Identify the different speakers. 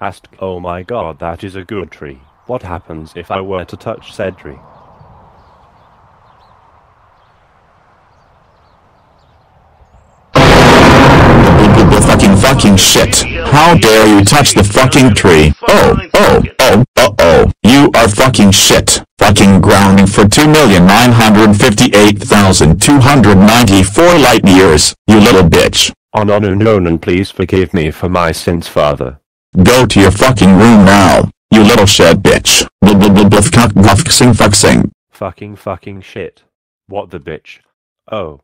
Speaker 1: Ask, oh my god, that is a good tree. What happens if I were to touch said tree?
Speaker 2: fucking fucking shit. How dare you touch the fucking tree? Oh, oh, oh, oh, oh. You are fucking shit. Fucking grounding for 2,958,294 light years, you little bitch.
Speaker 1: Oh no no no and please forgive me for my sins father.
Speaker 2: Go to your fucking room now, you little shit bitch. Blah blah blah blah fuck fuck sing fuck.
Speaker 1: Fucking fucking shit. What the bitch? Oh.